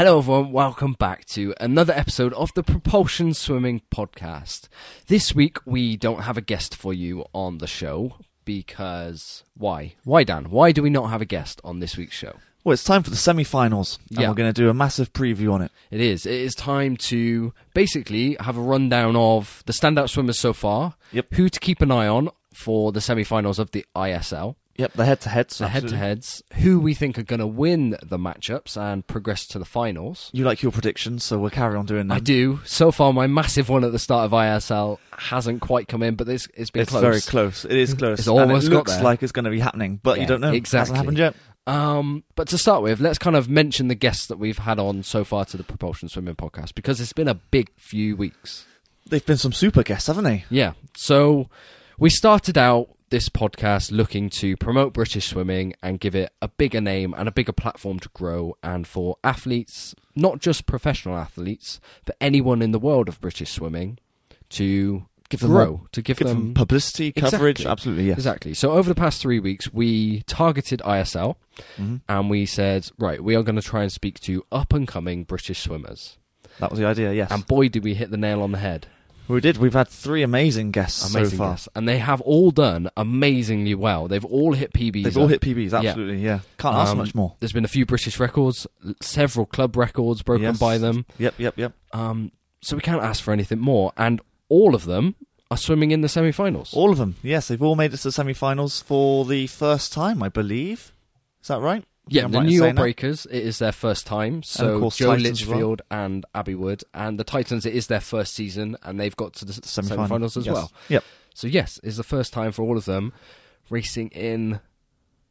Hello, everyone. Welcome back to another episode of the Propulsion Swimming Podcast. This week, we don't have a guest for you on the show because why? Why, Dan? Why do we not have a guest on this week's show? Well, it's time for the semi-finals, and Yeah. we're going to do a massive preview on it. It is. It is time to basically have a rundown of the standout swimmers so far, Yep. who to keep an eye on for the semi-finals of the ISL, Yep, the head-to-heads. the absolutely. head-to-heads, who we think are going to win the matchups and progress to the finals. You like your predictions, so we'll carry on doing that. I do. So far, my massive one at the start of ISL hasn't quite come in, but it's, it's been It's close. very close. It is close. It's almost and it got looks like it's going to be happening, but Yeah, you don't know. It exactly. hasn't happened yet. Um, but to start with, let's kind of mention the guests that we've had on so far to the Propulsion Swimming podcast because it's been a big few weeks. They've been some super guests, haven't they? Yeah. So we started out this podcast looking to promote British swimming and give it a bigger name and a bigger platform to grow and for athletes, not just professional athletes, but anyone in the world of British swimming to Give them grow, to give, Give them, them publicity, coverage. Exactly. Absolutely, yes. Exactly. So over the past three weeks, we targeted ISL Mhm. and we said, right, we are going to try and speak to up and coming British swimmers. That was the idea, yes. And boy, did we hit the nail on the head. We did. We've had three amazing guests Amazing so far. guests. And they have all done amazingly well. They've all hit PBs. They've all hit PBs, absolutely, yeah. Can't ask for Um, much more. There's been a few British records, several club records broken Yes. by them. Yep, yep, yep. Um, so we can't ask for anything more. And all of them are swimming in the semi-finals. All of them, yes. They've all made it to the semi-finals for the first time, I believe. Is that right? Yeah, the right New York? Breakers, it is their first time. So course, Joe Titans as well. Litchfield and Abby Wood. And the Titans, it is their first season, and they've got to the s- Semi-final. semi-finals as Yes. well. Yep. So yes, it's the first time for all of them racing in.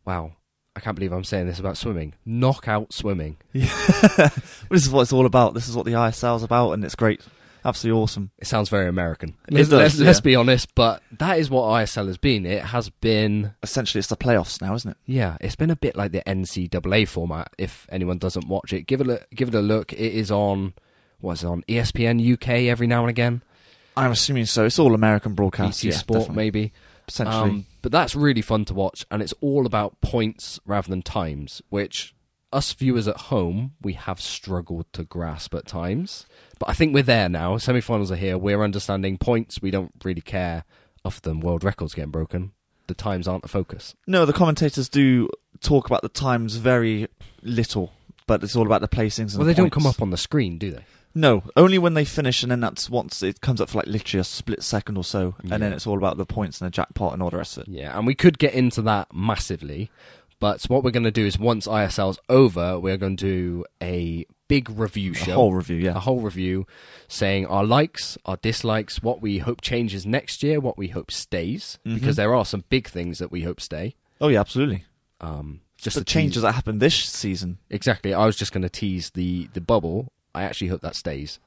Wow, I can't believe I'm saying this about swimming. Knockout swimming. Well, this is what it's all about. This is what the ISL is about, and it's great. Absolutely awesome. It sounds very American. It let's, does, let's, let's be honest, but that is what ISL has been. It has been, Essentially, it's the playoffs now, isn't it? yeah, it's been a bit like the NCAA format. If anyone doesn't watch it, give it a give it a look. It is on what's it on ESPN UK every now and again. I'm assuming so. It's all American broadcast. Yeah, Sport definitely. maybe. Essentially. Um, but that's really fun to watch, and it's all about points rather than times, which us viewers at home we have struggled to grasp at times. But I think we're there now. Semi-finals are here. We're understanding points. We don't really care of them. World records getting broken. The times aren't the focus. no, the commentators do talk about the times very little, but it's all about the placings. And Well, the they don't come up on the screen, do they? No, only when they finish, and then that's once it comes up for like literally a split second or so, and then it's all about the points and the jackpot and all the rest of it. Yeah, and we could get into that massively, but what we're going to do is once ISL's over, we're going to do a big review show. A whole review, yeah. a whole review saying our likes, our dislikes, what we hope changes next year, what we hope stays, Mhm. because there are some big things that we hope stay. Oh yeah, absolutely. Um, just the changes tease- that happened this season. exactly. I was just going to tease the the bubble. I actually hope that stays.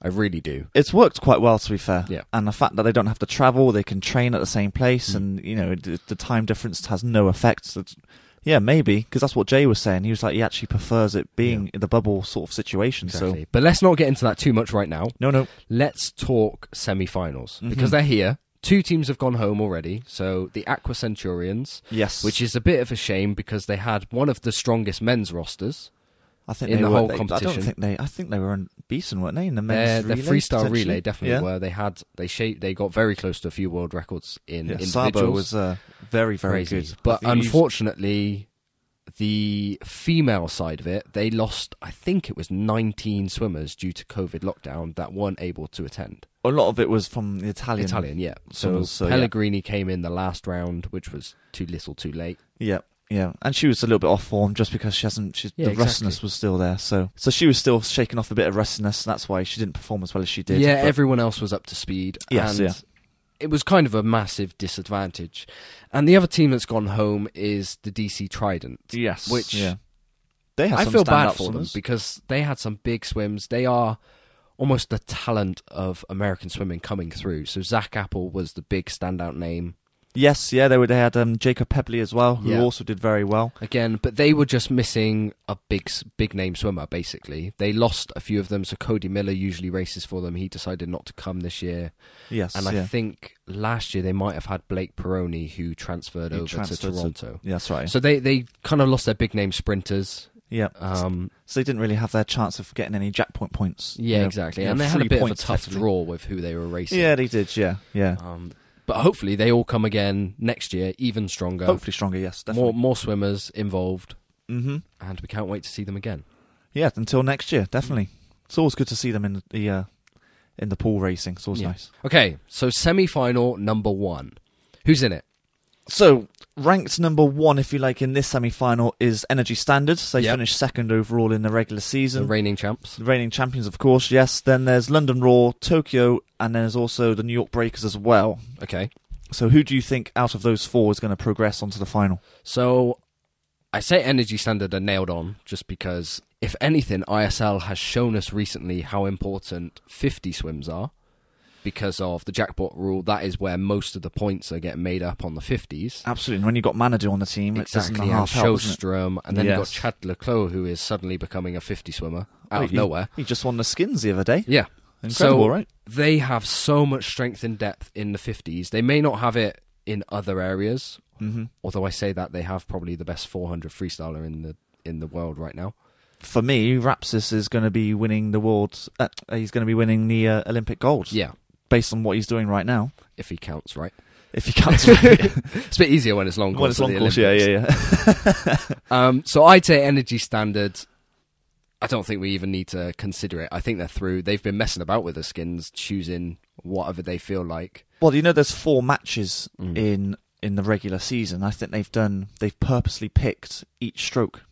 I really do. It's worked quite well, to be fair. Yeah. And the fact that they don't have to travel, they can train at the same place, Mm. and you know the, the time difference has no effect. So yeah, maybe because that's what Jay was saying. He was like he actually prefers it being in the bubble sort of situation. Exactly. But let's not get into that too much right now. So no, no, Let's talk semi-finals Mhm. because they're here. Two teams have gone home already. So the Aqua Centurions, yes, which is a bit of a shame because they had one of the strongest men's rosters. I think in they the were, whole they- I competition. don't think they. I think they were unbeaten, weren't they? In the Their, men's their relay, freestyle relay definitely yeah. were. They had they shaped they got very close to a few world records in Yeah. Szabo was uh, very, very Crazy. good. But I used- unfortunately, the female side of it, they lost. I think it was 19 swimmers due to COVID lockdown that weren't able to attend. a lot of it was from the Italian. Italian, yeah. So, so, yeah. Pellegrini came in the last round, which was too little, too late. Yeah, yeah, and she was a little bit off form just because she hasn't. She's, Yeah, the exactly. rustiness was still there, so so she was still shaking off a bit of rustiness. And that's why she didn't perform as well as she did. yeah, everyone else was up to speed. Yes, and yeah. It was kind of a massive disadvantage. And the other team that's gone home is the DC Trident. yes, which yeah, they I feel bad for them because they had some big swims. They are almost the talent of American swimming coming through. So Zach Apple was the big standout name Yes, yeah, they were. They had um, Jacob Pebley as well, who Yeah. also did very well. again, but they were just missing a big big name swimmer. Basically, they lost a few of them. So Cody Miller usually races for them. He decided not to come this year, Yes, and yeah. I think last year they might have had Blake Pieroni who transferred He over transferred to to- Toronto. yeah, that's right. So they they kind of lost their big name sprinters. Yeah. Um, so they didn't really have their chance of getting any jackpot points. yeah, you know, exactly. you know, and they had a bit of a tough draw with who they were racing. Yeah, they did. Yeah, yeah. Um, but hopefully they all come again next year, even stronger. Hopefully stronger. Yes, more definitely. more swimmers involved, hmm and we can't wait to see them again. Yeah, until next year, definitely. It's always good to see them in the uh, in the pool racing. It's always Yeah. nice. Okay, so semi-final number one. Who's in it? So ranked number one, if you like, in this semi-final is Energy Standards. They Yep. finished second overall in the regular season. The reigning champs. The reigning champions, of course. Yes. Then there's London Roar, Tokyo, and then there's also the New York Breakers as well. Okay, So who do you think out of those four is going to progress onto the final? so I say energy standard are nailed on just because, if anything, ISL has shown us recently how important 50 swims are. Because of the jackpot rule, that is where most of the points are getting made up on the 50s. Absolutely. And when you've got Manaudou on the team, Exactly, and half help? And then you've got Chad le Clos, who is suddenly becoming a 50 swimmer out Wait, of he- nowhere. He just won the skins the other day. Yeah. Incredible, so right? They have so much strength and depth in the 50s. They may not have it in other areas, hmm although I say that they have probably the best 400 freestyler in the in the world right now. For me, Rapsys is going to be winning the world's. Uh, he's going to be winning the uh, Olympic gold. Yeah, based on what he's doing right now. if he counts right. If he counts, right. It's a bit easier when it's long course. when it's long course, yeah, yeah, yeah. Um, so I'd say energy standard. I don't think we even need to consider it. I think they're through. They've been messing about with the skins, choosing whatever they feel like. well, you know, there's four matches Mm. in in the regular season. I think they've done. They've purposely picked each stroke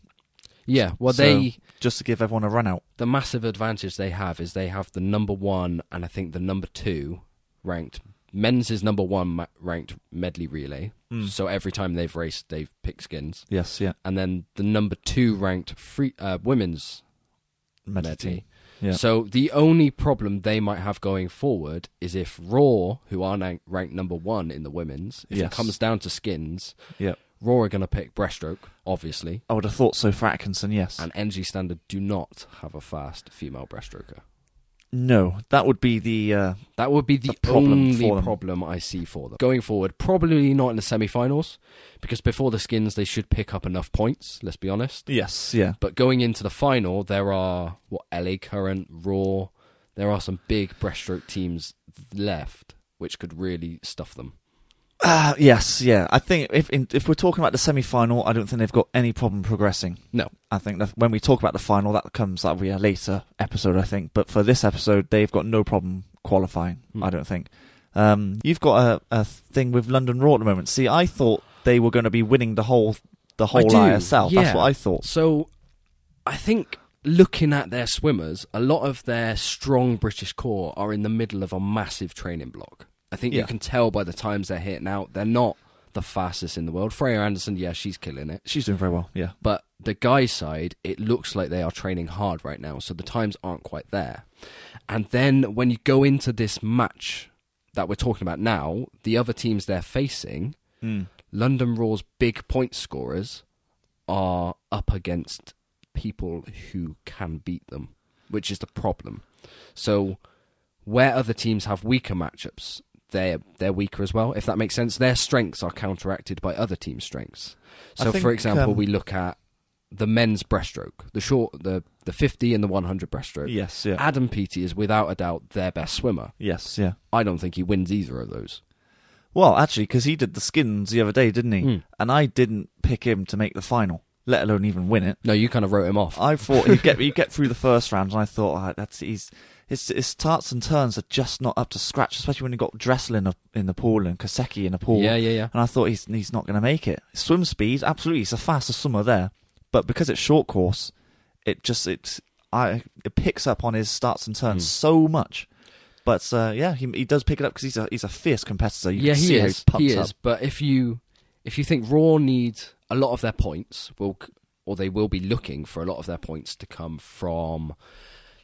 Yeah, well, So- they just to give everyone a run out. the massive advantage they have is they have the number one and I think the number two ranked. Men's is number one ma- ranked medley relay. Mm. So every time they've raced, they've picked skins. Yes, yeah. And then the number two ranked free uh, women's Medley medley. Yeah. So the only problem they might have going forward is if Roar, who are ranked number one in the women's, if Yes. it comes down to skins, Yeah. Roar are going to pick breaststroke, obviously, I would have thought so for Atkinson. Yes. and Energy Standard do not have a fast female breaststroker. no, that would be the. Uh, That would be the, The problem only for them. problem I see for them. Going forward, probably not in the semi-finals, because before the skins they should pick up enough points, let's be honest. yes, yeah. But going into the final, there are what LA Current, Roar. There are some big breaststroke teams left, which could really stuff them. Uh, yes, yeah. I think if in, if we're talking about the semi final, I don't think they've got any problem progressing. No, I think that when we talk about the final, that comes that'll be a later episode, I think. But for this episode, they've got no problem qualifying. Hmm. I don't think. Um, you've got a, a thing with London Roar at the moment. See, I thought they were going to be winning the whole the whole ISL. yeah. That's what I thought. So, I think looking at their swimmers, a lot of their strong British core are in the middle of a massive training block. I think you can tell by the times they're hitting out, they're not the fastest in the world. Freya Anderson, yeah, she's killing it. She's doing very well. Yeah. But the guy side, it looks like they are training hard right now, so the times aren't quite there. And then when you go into this match that we're talking about now, the other teams they're facing, Mm. London Roar's big point scorers are up against people who can beat them, which is the problem. So where other teams have weaker matchups, they're they're weaker as well. If that makes sense, their strengths are counteracted by other teams' strengths. So, think, for example, um, we look at the men's breaststroke, the short, the the fifty and the one hundred breaststroke. Yes. Yeah. Adam Peaty is without a doubt their best swimmer. yes. Yeah. I don't think he wins either of those. Well, actually, because he did the skins the other day, didn't he? Mm. And I didn't pick him to make the final, let alone even win it. No, you kind of wrote him off. I thought he'd get he'd get through the first round, and I thought oh, that's he's his his starts and turns are just not up to scratch, especially when you got Dressel in the in the pool and Kosecki in the pool. yeah, yeah, yeah. And I thought he's he's not going to make it. Swim speed, absolutely, he's the fastest swimmer there, but because it's short course, it just it's I it picks up on his starts and turns Mm. so much. But uh, yeah, he he does pick it up because he's a he's a fierce competitor. You yeah, can he see how is. He up. is. But if you if you think Roar need a lot of their points, will or they will be looking for a lot of their points to come from,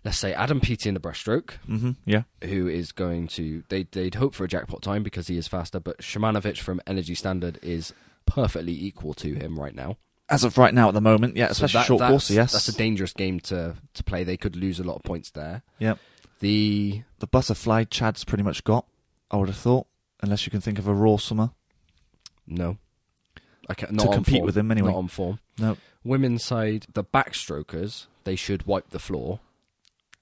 let's say Adam Peaty in the breaststroke, hmm Yeah. who is going to they they'd hope for a jackpot time because he is faster, but Shymanovich from Energy Standard is perfectly equal to him right now. As of right now, at the moment, yeah, So especially that- short course, yes. that's a dangerous game to to play. They could lose a lot of points there. Yep. The The butterfly Chad's pretty much got, I would have thought, unless you can think of a Roar summer. no, Okay, not to compete form, with him anyway. Not on form. No. Women's side, the backstrokers, they should wipe the floor.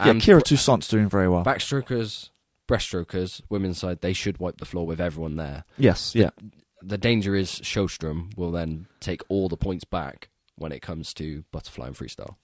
Yeah, And Kira Toussaint's doing very well. backstrokers, breaststrokers, women's side, they should wipe the floor with everyone there. yes, yeah. The danger is Sjöström will then take all the points back when it comes to butterfly and freestyle.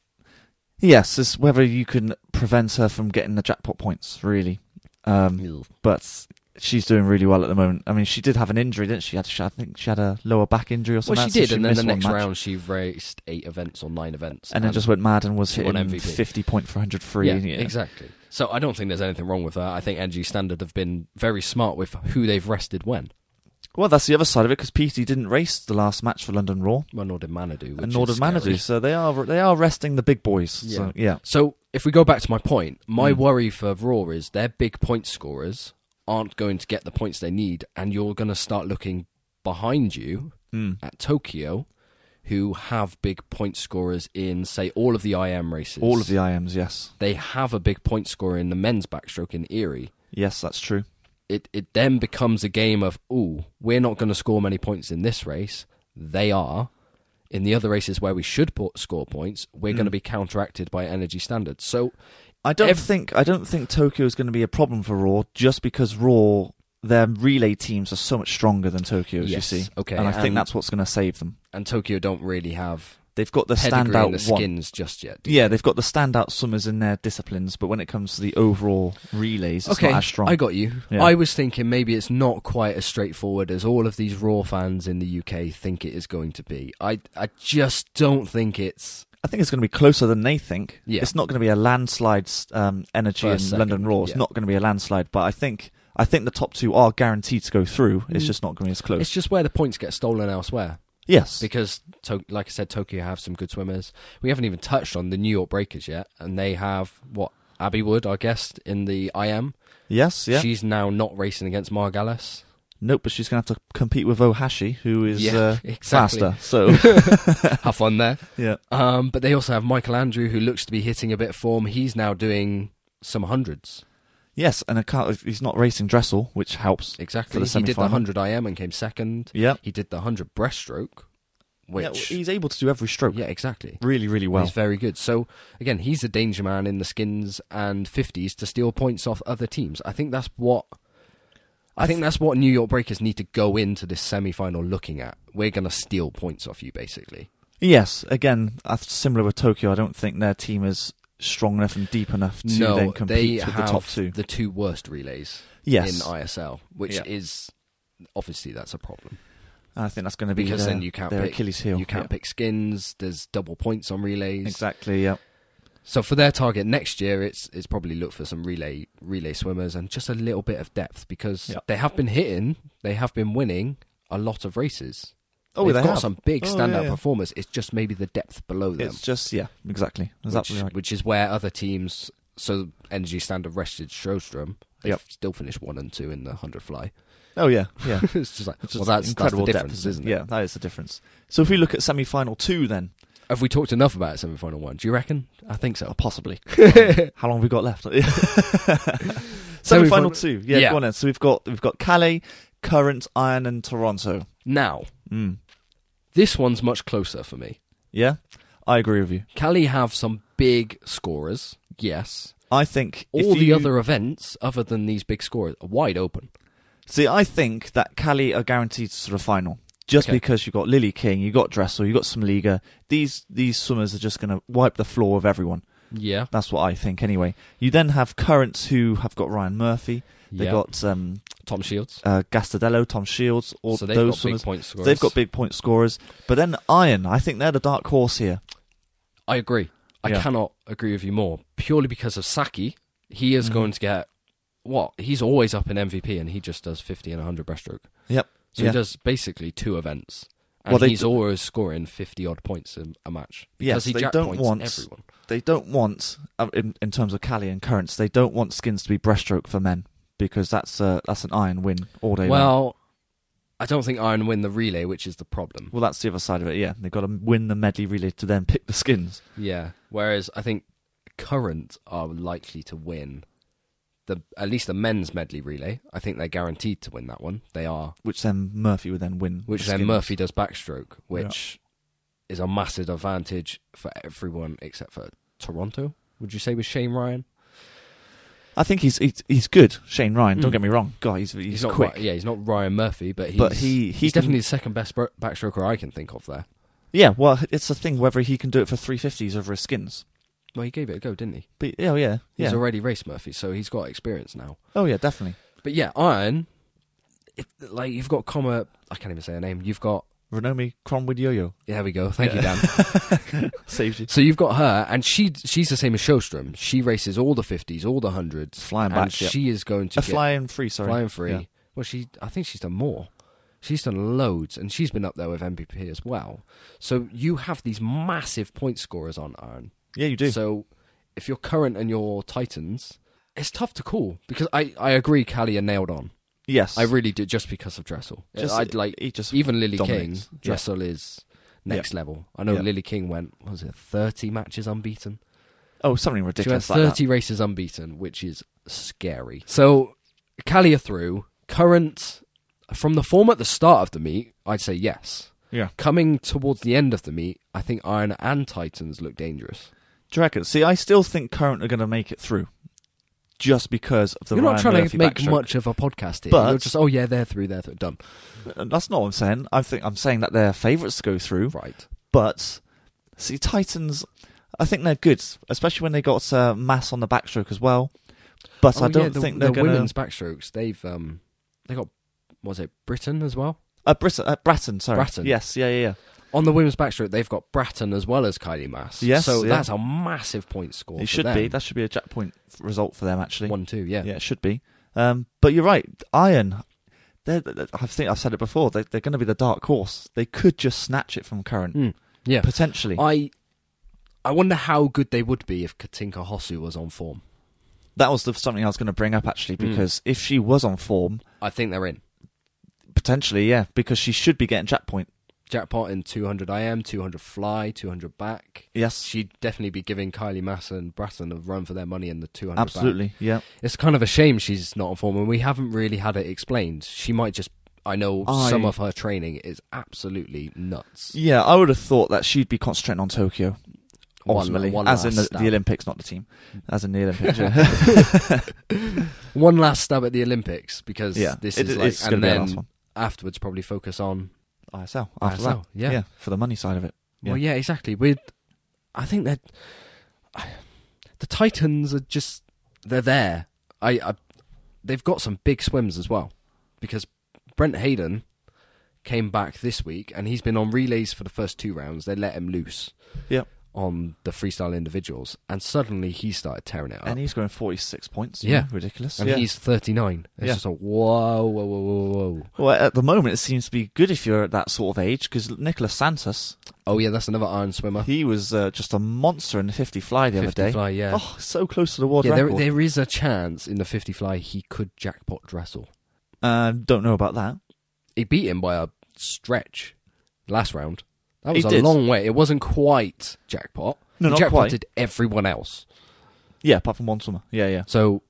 Yes, it's whether you can prevent her from getting the jackpot points, really. Um, but she's doing really well at the moment. I mean, she did have an injury, didn't she? Had- I think she had a lower back injury or something. Well, she so did, and then the next match. round she raced eight events or nine events, and then just went mad and was she hitting MVP. 50 point for 100 free. yeah, yeah. exactly. So I don't think there's anything wrong with that. I think Energy Standard have been very smart with who they've rested when. Well, that's the other side of it because Peaty didn't race the last match for London Roar, Well, nor did Manaudou, and nor did Manaudou, so they are they are resting the big boys. Yeah. So yeah, So if we go back to my point, my Mm. worry for Roar is their big point scorers aren't going to get the points they need, and you're going to start looking behind you Mm. at Tokyo, who have big point scorers in, say, all of the IM races. all of the IMs. Yes, They have a big point scorer in the men's backstroke in Irie. yes, that's true. It it then becomes a game of, ooh, we're not going to score many points in this race. They are. In the other races where we should put, score points, we're Mm. going to be counteracted by energy standards. So I don't think I don't think Tokyo is going to be a problem for Roar just because Roar their relay teams are so much stronger than Tokyo's. Yes, You see, okay, and I think that's what's going to save them. and Tokyo don't really have They've got the pedigree standout the skins just yet. Yeah, they? they've got the standout swimmers in their disciplines, but when it comes to the overall relays, it's okay, not as strong. I got you. Yeah. I was thinking maybe it's not quite as straightforward as all of these Roar fans in the UK think it is going to be. I I just don't think it's I think it's going to be closer than they think. Yeah. It's not going to be a landslide um, energy First, in London Roar. It's yeah. not going to be a landslide, but I think I think the top two are guaranteed to go through. It's Mm. just not going to be as close. it's just where the points get stolen elsewhere. Yes, Because, to- like I said, Tokyo have some good swimmers. We haven't even touched on the New York Breakers yet, and they have what Abby Wood, our guest in the IM. yes, yeah. She's now not racing against Margalis. Nope, but she's going to have to compete with Ohashi, who is Yeah, uh, exactly. faster. So have fun there. yeah, Um, but they also have Michael Andrew, who looks to be hitting a bit of form. He's now doing some hundreds. Yes, and I can't, he's not racing Dressel, which helps. Exactly. He did the semi-final. 100 IM and came second. Yeah, He did the 100 breaststroke, which. yeah, well, he's able to do every stroke yeah, exactly. really, really well. He's very good. So, again, he's a danger man in the skins and 50s to steal points off other teams. I think that's what. I, I think th- that's what New York Breakers need to go into this semi final looking at. We're going to steal points off you, basically. Yes, again, similar with Tokyo, I don't think their team is strong enough and deep enough to no, then they compete with the top two. the two worst relays Yes, in ISL, which Yeah. is obviously that's a problem. I think that's going to be because their, then you can't pick Achilles heel. You can't yeah. pick skins. There's double points on relays. exactly. Yeah, So for their target next year, it's it's probably look for some relay relay swimmers and just a little bit of depth because Yeah. they have been hitting, they have been winning a lot of races. Oh, They've they got have. some big Oh, standout yeah, yeah. performers. It's just maybe the depth below them, it's just yeah, exactly. That's which, right. which is where other teams. So Energy Standard rested Sjöström. They Yep. still finished one and two in the hundred fly. Oh yeah, yeah. it's just like It's well, just that's, that's incredible difference, depth, isn't it? Yeah, that is the difference. So if we look at semi-final two, then Have we talked enough about semi final one? Do you reckon? I think oh, so. possibly. Um, how long have we got left? semi-final Semi-final- two. Yeah, Yeah. go on. So we've got we've got Cali, Current, Iron, and Toronto. Now Mm. This one's much closer for me. Yeah, I agree with you. Cali have some big scorers, yes. I think if All the you- other events, other than these big scorers, are wide open. See, I think that Cali are guaranteed to the final. Just Okay. because you've got Lily King, you've got Dressel, you've got Smoliga. These these swimmers are just going to wipe the floor of everyone. Yeah, That's what I think, anyway. You then have Currents, who have got Ryan Murphy. They've yeah. got um, Tom Shields. uh, Gastaldello, Tom Shields, all so they've those got swimmers. big point scorers. They've got big point scorers. But then Iron, I think they're the dark horse here. I agree. I Yeah. cannot agree with you more. Purely because of Sakci, he is Mhm. going to get what? He's always up in MVP, and he just does fifty and hundred breaststroke. Yep. So Yeah. he does basically two events. And Well, they he's always scoring fifty odd points in a match because Yes, he they don't want- everyone. They don't want, um, in, in terms of Cali and Currents, they don't want skins to be breaststroke for men because that's uh, that's an Iron win all day long. Well, I don't think Iron win the relay, which is the problem. Well, that's the other side of it. Yeah, they've got to win the medley relay to then pick the skins. Yeah. Whereas I think Current are likely to win the at least the men's medley relay. I think they're guaranteed to win that one. They are, Which then Murphy would then win. which the then skins. Murphy does backstroke, which is a massive advantage for everyone except for Toronto. Would you say with Shane Ryan? I think he's he's, he's good. Shane Ryan. Don't Mm. get me wrong. God, he's he's, not quick. Ry- yeah, he's not Ryan Murphy, but he's But he- he he's can- definitely the second best bro- backstroker I can think of there. Yeah, well, it's a thing whether he can do it for three fifties over his skins. Well, he gave it a go, didn't he? But yeah, oh, yeah, He's already raced Murphy, so he's got experience now. oh yeah, definitely. But yeah, Iron, it, like you've got comma. I can't even say her name. You've got. Renomi Cromwood Yo-Yo there we go. Thank you, Dan. Saved you. so you've got her, and she she's the same as Sjöström. She races all the fifties, all the hundreds, Flying and back, yep. she is going to A get flying free, sorry. flying free. Yeah. Well, she I think she's done more. She's done loads, and she's been up there with MVP as well. So you have these massive point scorers on Iron. Yeah, you do. So if you're current and you're Titans, it's tough to call because I, I agree Cali are nailed on. Yes, I really do just because of Dressel. Just- I'd like just even Lily dominates. King. Yeah. Dressel is next level. I know Yeah. Lily King went what was it thirty matches unbeaten. oh something She went ridiculous like that. thirty races unbeaten, which is scary. So Cali are through. Current from the form at the start of the meet, I'd say yes. Yeah. Coming towards the end of the meet, I think Iron and Titans look dangerous. Do you reckon? See, I still think Current are going to make it through, just because of the. You're not Ryan trying Murphy to make backstroke. much of a podcast here. But- You're just oh yeah, they're through, they're through, done. That's not what I'm saying. I think I'm saying that they're favourites to go through. Right. But see, Titans, I think they're good, especially when they got uh, Masse on the backstroke as well. But Oh, I don't yeah, the, think the they're going women's to. backstrokes. They've um, they got was it Britain as well Uh, Brit- uh, Bratton, sorry. Bratton. Yes, yeah, yeah, yeah. On the women's backstroke. They've got Bratton as well as Kylie Masse. Yes, so yeah. that's a massive point score. It should them. be. That should be a jack point result for them, actually. one two. Yeah. Yeah, it should be. Um, but you're right. Iron, I think I've said it before. They, they're going to be the dark horse. They could just snatch it from Current, Mm, yeah. potentially. I I wonder how good they would be if Katinka Hosszu was on form. that was the, something I was going to bring up actually, Mm. because if she was on form, I think they're in. potentially, yeah, because she should be getting jack point. Jackpot in 200 IM, 200 fly, 200 back. Yes, She'd definitely be giving Kylie Masse and Bratton a run for their money in the 200 back. absolutely, yeah. It's kind of a shame she's not on form, and we haven't really had it explained. She might just. I know I- some of her training is absolutely nuts. Yeah, I would have thought that she'd be concentrating on Tokyo. One- Ultimately, one as in the, the. Olympics, not the team. As in the Olympics, yeah. One last stab at the Olympics because Yeah, this it- is like, and then afterwards probably focus on. ISL after ISL, that, yeah. for the money side of it. Well, yeah, exactly. With, I think that the Titans are just they're there. I, I they've got some big swims as well because Brent Hayden came back this week and he's been on relays for the first two rounds. They let him loose. Yep. On the freestyle individuals, and suddenly he started tearing it up. And he's going 46 points. Yeah. Ridiculous. and yeah. he's 39. It's Yeah. just like, whoa, whoa, whoa, whoa, whoa. Well, at the moment, it seems to be good if you're at that sort of age because Nicholas Santos, Oh, yeah, that's another iron swimmer. he was uh, just a monster in the 50 fly the 50 other day. fly, yeah. Oh, so close to the world yeah, there, there is a chance in the 50 fly he could jackpot Dressel. Uh, don't know about that. He beat him by a stretch last round. That He was a did. long way. It wasn't quite jackpot. No, he not quite. jackpotted everyone else. Yeah, apart from one swimmer. Yeah, yeah. So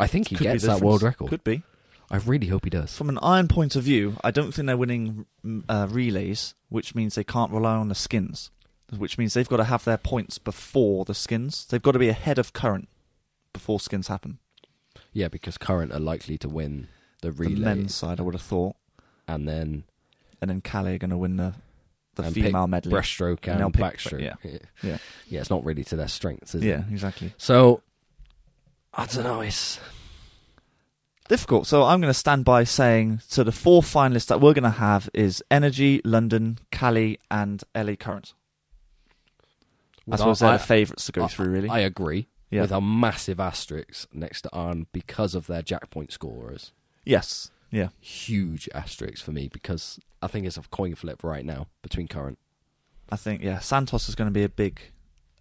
I think he Could be gets that world record. Could be. I really hope he does. From an iron point of view, I don't think they're winning mm, uh, relays, which means they can't rely on the skins. Which means they've got to have their points before the skins. They've got to be ahead of current before skins happen. Yeah, because Current are likely to win the relay, The men's side, I would have thought, and then and then Cali are going to win the the female medley. breaststroke And and backstroke. yeah. Yeah. yeah. It's not really to their strengths, is it? Yeah, exactly. So I don't know. It's Difficult. So I'm going to stand by saying so the four finalists that we're going to have is Energy, London, Cali, and LA Current. I suppose they're I- the favourites to go I- through, really. I agree. yeah. With a massive asterisk next to Arn because of their jack point scorers. yes. Yeah. Huge asterisk for me because I think it's a coin flip right now between current. I think yeah, Santos is going to be a big,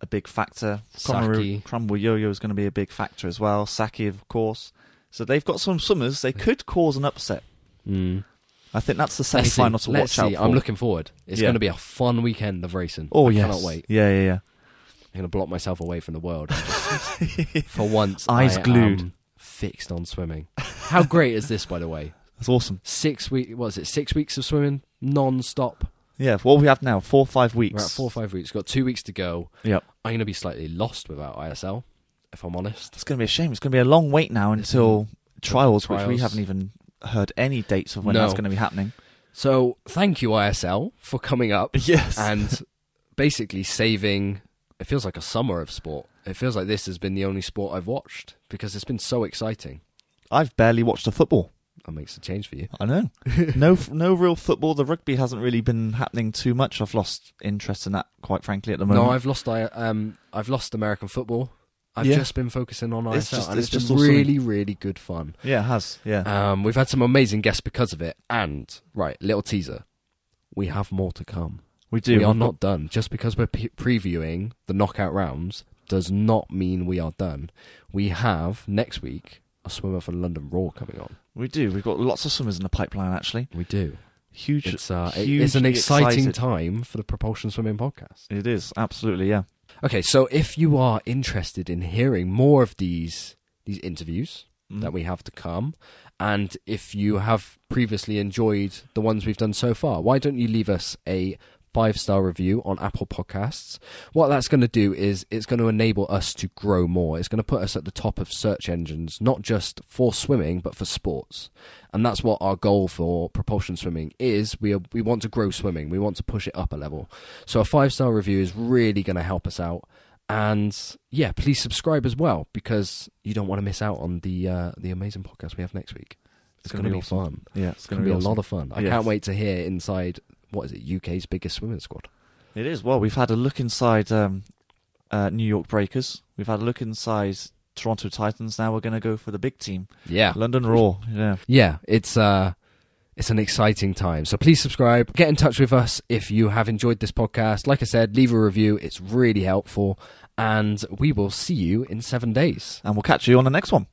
a big factor. Sakci. Crumble Yo-Yo is going to be a big factor as well. Sakci, of course. So they've got some swimmers. They could cause an upset. Mm. I think that's the Let's semi-final to Let's watch out see. for. I'm looking forward. It's Yeah. going to be a fun weekend of racing. Oh I yes. cannot wait. Yeah, yeah, yeah. I'm going to block myself away from the world. just- for once, Eyes I glued. fixed on swimming. How great is this, by the way? That's awesome. Six week, what is it? Six weeks of swimming non-stop. Yeah, what we have now, four five weeks. We're at four five weeks. Got two weeks to go. Yep. I'm going to be slightly lost without ISL, if I'm honest. It's going to be a shame. It's going to be a long wait now until trials, which we haven't even heard any dates of when No. that's going to be happening. So thank you ISL for coming up Yes. and basically saving. It feels like a summer of sport. It feels like this has been the only sport I've watched because it's been so exciting. I've barely watched the football. That makes a change for you. I know. no, no real football. The rugby hasn't really been happening too much. I've lost interest in that, quite frankly, at the moment. No, I've lost. I um, I've lost American football. I've Yeah. just been focusing on ISL, It's just- and it's it's, just been all swimming. really, really good fun. yeah, it has. Yeah. Um, we've had some amazing guests because of it, and right, little teaser, we have more to come. we do. we are not done. Just because we're pe previewing the knockout rounds does not mean we are done. We have next week a swimmer for London Roar coming on. We do. We've got lots of swimmers in the pipeline, actually. We do. Huge. It's uh, hugely it's an exciting excited. time for the propulsion swimming podcast. It is. Absolutely, yeah. Okay, so if you are interested in hearing more of these these interviews Mm. that we have to come, and if you have previously enjoyed the ones we've done so far, why don't you leave us a five star review on Apple Podcasts? What that's going to do is it's going to enable us to grow more. It's going to put us at the top of search engines, not just for swimming but for sports. And that's what our goal for propulsion swimming is. We are, we want to grow swimming. We want to push it up a level. So a five star review is really going to help us out. And yeah, please subscribe as well because you don't want to miss out on the uh, the amazing podcast we have next week. It's, gonna going to be be awesome. fun. Yeah, it's It's going to be, be a lot of fun. I Yes. can't wait to hear inside what is it UK's biggest swimming squad. It is. Well, we've had a look inside um, uh, New York Breakers. We've had a look inside Toronto Titans. Now we're going to go for the big team, Yeah, London Roar. Yeah. yeah. It's uh, it's an exciting time. So please subscribe. Get in touch with us if you have enjoyed this podcast. Like I said, leave a review. It's really helpful. And we will see you in seven days. And we'll catch you on the next one.